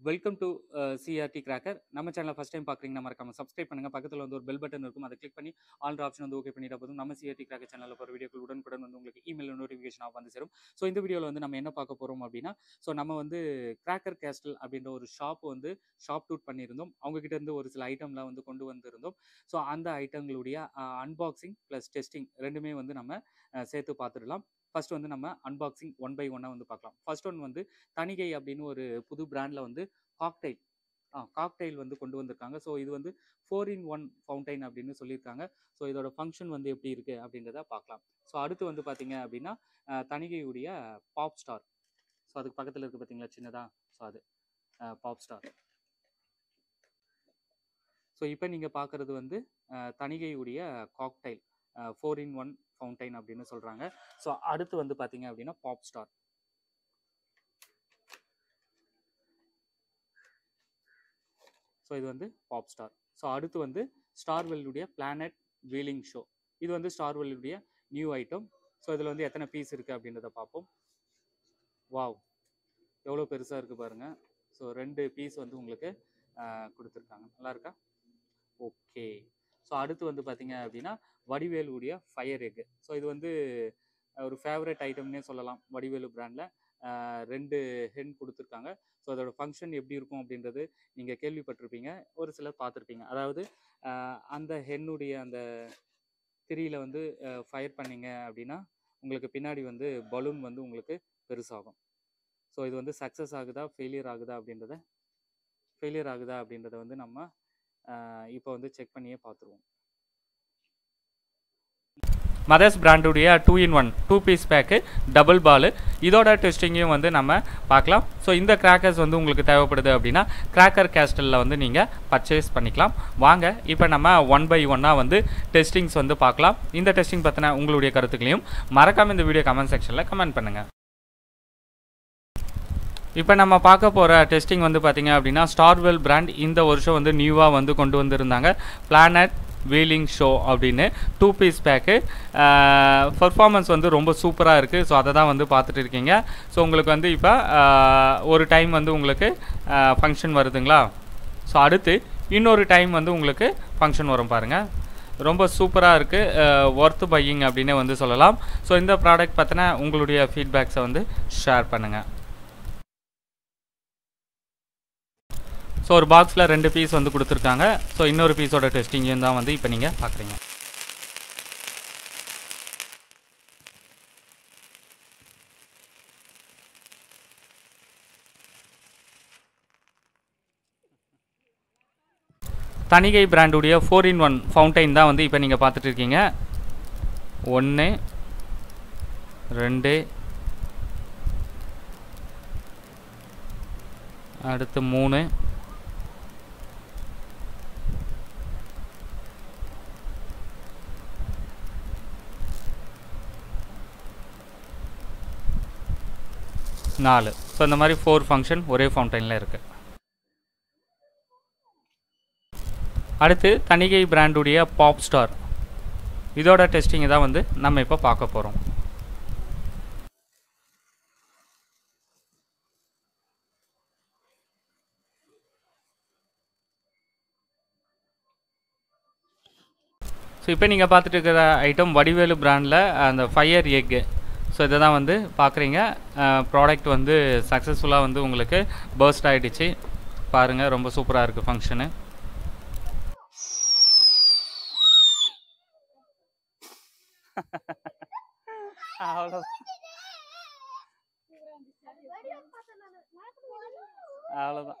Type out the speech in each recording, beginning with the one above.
Welcome to CRT cracker நம்ம சேனலை first time பார்க்குறீங்கன்னா மறக்காம சப்ஸ்கிரைப் பண்ணுங்கள் பக்கத்தில் வந்து ஒரு பெல் பட்டன் இருக்கும். அதை கிளிக் பண்ணி ஆல் ஆப்ஷன் வந்து ஓகே பண்ணிட்டா போதும். நம்ம சிஆர்டி கிராக்கர் சேனலில் போகிற வீடியோக்கள் உடனுக்குடன் வந்து உங்களுக்கு இமெயில் நோட்டிஃபிகேஷனாக வந்து சேரும். ஸோ இந்த வீடியோவில் வந்து நம்ம என்ன பார்க்க போகிறோம் அப்படின்னா ஸோ நம்ம வந்து கிராக்கர் கேஸ்டல் அப்படின்ற ஒரு ஷாப் வந்து ஷாப் டூட் பண்ணியிருந்தோம். அவங்ககிட்ட இருந்து ஒரு சில ஐட்டம்லாம் வந்து கொண்டு வந்திருந்தோம். ஸோ அந்த ஐட்டங்களுடைய அன்பாக்சிங் ப்ளஸ் டெஸ்டிங் ரெண்டுமே வந்து நம்ம uh, சேர்த்து பார்த்துடலாம். ஃபர்ஸ்ட் வந்து நம்ம அன்பாக்சிங் ஒன் பை ஒன்னாக வந்து பார்க்கலாம். ஃபர்ஸ்ட் ஒன் வந்து தணிகை அப்படின்னு ஒரு புது பிராண்டில் வந்து காக்டைல் ஆ காக்டைல் வந்து கொண்டு வந்திருக்காங்க. ஸோ இது வந்து ஃபோர் இன் ஒன் ஃபவுண்டைன் அப்படின்னு சொல்லியிருக்காங்க. ஸோ இதோட ஃபங்க்ஷன் வந்து எப்படி இருக்குது அப்படின்றத பார்க்கலாம். ஸோ அடுத்து வந்து பார்த்தீங்க அப்படின்னா தணிகையுடைய பாப் ஸ்டார் ஸோ அதுக்கு பக்கத்தில் இருக்குது பார்த்தீங்களா? சின்னதாக ஸோ அது. பாப் ஸ்டார் ஸோ இப்போ நீங்கள் பார்க்குறது வந்து தணிகையுடைய cocktail four in one fountain அப்படின்னு சொல்கிறாங்க ஸோ அடுத்து வந்து பார்த்தீங்க அப்படின்னா பாப் ஸ்டார் ஸோ இது வந்து பாப் ஸ்டார் ஸோ அடுத்து வந்து ஸ்டார்வெல்லுடைய பிளானட் வீலிங் ஷோ இது வந்து ஸ்டார்வெல்லுடைய நியூ ஐட்டம் ஸோ இதில் வந்து எத்தனை பீஸ் இருக்குது அப்படின்றத பார்ப்போம் வாவ் எவ்வளோ பெருசாக இருக்குது பாருங்கள் ஸோ ரெண்டு பீஸ் வந்து உங்களுக்கு கொடுத்துருக்காங்க. நல்லா இருக்கா? ஓகே ஸோ அடுத்து வந்து பார்த்தீங்க அப்படின்னா வடிவேலுடைய ஃபயர் எக் ஸோ இது வந்து ஒரு ஃபேவரட் ஐட்டம்னே சொல்லலாம். வடிவேலு பிராண்டில் ரெண்டு ஹென் கொடுத்துருக்காங்க. ஸோ அதோட ஃபங்க்ஷன் எப்படி இருக்கும் அப்படின்றது நீங்கள் கேள்விப்பட்டிருப்பீங்க. ஒரு சிலர் பார்த்துருப்பீங்க. அதாவது அந்த ஹென்னுடைய அந்த திரியில் வந்து ஃபயர் பண்ணிங்க அப்படின்னா உங்களுக்கு பின்னாடி வந்து பலூன் வந்து உங்களுக்கு பெருசாகும். ஸோ இது வந்து சக்ஸஸ் ஆகுதா ஃபெயிலியர் ஆகுதா அப்படின்றத ஃபெயிலியர் ஆகுதா அப்படின்றத வந்து நம்ம இப்போ வந்து செக் பண்ணியே பார்த்துருவோம் Mother's பிராண்டுடைய two in one two piece pack double ball இதோட டெஸ்டிங்கையும் வந்து நம்ம பார்க்கலாம். ஸோ இந்த கிராக்கர்ஸ் வந்து உங்களுக்கு தேவைப்படுது அப்படின்னா கிராக்கர் கேஸ்டலில் வந்து நீங்கள் பர்ச்சேஸ் பண்ணிக்கலாம். வாங்க இப்போ நம்ம ஒன் பை ஒன்னாக வந்து டெஸ்டிங்ஸ் வந்து பார்க்கலாம். இந்த டெஸ்டிங் பற்றின உங்களுடைய கருத்துக்களையும் மறக்காமல் இந்த வீடியோ கமெண்ட் செக்ஷனில் கமெண்ட் பண்ணுங்கள் இப்போ நம்ம பார்க்க போகிற டெஸ்டிங் வந்து பார்த்தீங்க அப்படின்னா ஸ்டார்வெல் பிராண்ட் இந்த வருஷம் வந்து நியூவாக வந்து கொண்டு வந்திருந்தாங்க. பிளானட் வீலிங் ஷோ அப்படின்னு டூ பீஸ் பேக்கு பர்ஃபார்மன்ஸ் வந்து ரொம்ப சூப்பராக இருக்குது ஸோ அதை தான் வந்து பார்த்துட்டு இருக்கீங்க. ஸோ உங்களுக்கு வந்து இப்போ ஒரு டைம் வந்து உங்களுக்கு ஃபங்க்ஷன் வருதுங்களா? ஸோ அடுத்து இன்னொரு டைம் வந்து உங்களுக்கு ஃபங்க்ஷன் வரும் பாருங்கள் ரொம்ப சூப்பராக இருக்குது ஒர்த்து பையிங் அப்படின்னு வந்து சொல்லலாம். ஸோ இந்த ப்ராடக்ட் பற்றின உங்களுடைய ஃபீட்பேக்ஸை வந்து ஷேர் பண்ணுங்கள் ஸோ ஒரு பாக்ஸில் ரெண்டு பீஸ் வந்து கொடுத்துருக்காங்க. ஸோ இன்னொரு பீஸோட டெஸ்டிங்கையும் தான் வந்து இப்போ நீங்கள் பார்க்குறீங்க தணிகை பிராண்டுடைய ஃபோர் இன் ஒன் ஃபவுண்டைன் தான் வந்து இப்போ நீங்கள் பார்த்துட்டு இருக்கீங்க. ஒன்று ரெண்டு அடுத்து மூணு நாலு. ஸோ இந்த மாதிரி ஃபோர் ஃபங்க்ஷன் ஒரே ஃபவுண்டைனில் இருக்குது அடுத்து தணிகை பிராண்டுடைய பாப் ஸ்டார் இதோட டெஸ்டிங்கை தான் வந்து நம்ம இப்போ பார்க்க போகிறோம் ஸோ இப்போ நீங்கள் பார்த்துட்டு இருக்கிற ஐட்டம் வடிவேலு பிராண்டில் அந்த ஃபயர் எக்கு ஸோ இதை தான் வந்து பார்க்குறீங்க. ப்ராடக்ட் வந்து சக்ஸஸ்ஃபுல்லாக வந்து உங்களுக்கு பர்ஸ்ட் ஆகிடுச்சு பாருங்கள் ரொம்ப சூப்பராக இருக்குது ஃபங்க்ஷனு அவ்வளோ அவ்வளோதான்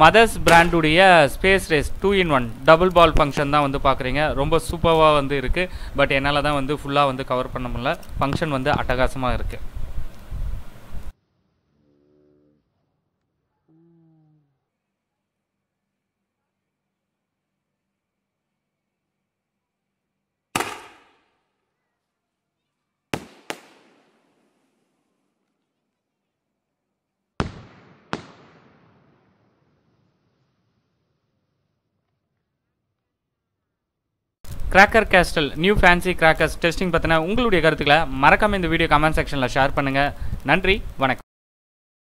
Mother's பிராண்டுடைய space race two in one double ball function தான் வந்து பார்க்குறீங்க. ரொம்ப சூப்பராக வந்து இருக்குது பட் என்னால் தான் வந்து ஃபுல்லாக வந்து கவர் பண்ண முடியல. ஃபங்க்ஷன் வந்து அட்டகாசமாக இருக்குது cracker castle new fancy crackers testing பற்றின உங்களுடைய கருத்துக்களை மறக்காமல் இந்த வீடியோ கமெண்ட் செக்ஷனில் ஷேர் பண்ணுங்கள் நன்றி வணக்கம்.